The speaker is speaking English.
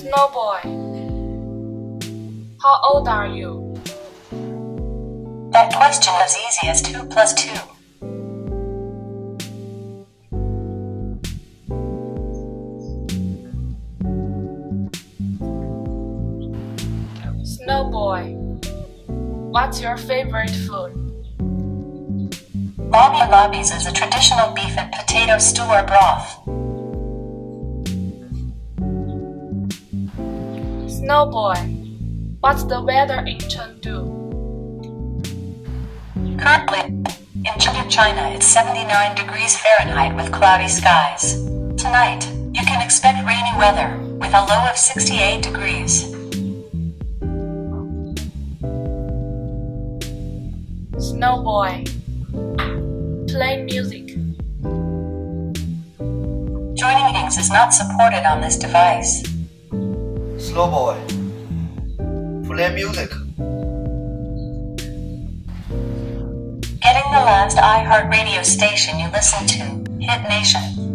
Snowboy. How old are you? That question was easy as 2 plus 2. Snowboy. What's your favorite food? Lobby lobbies is a traditional beef and potato stew or broth. Snowboy. What's the weather in Chengdu? Currently, in Chengdu, China, it's 79 degrees Fahrenheit with cloudy skies. Tonight, you can expect rainy weather with a low of 68 degrees. Snowboy. Play music. Joining meetings is not supported on this device. Snowboy. Play music. Getting the last iHeartRadio station you listen to, Hit Nation.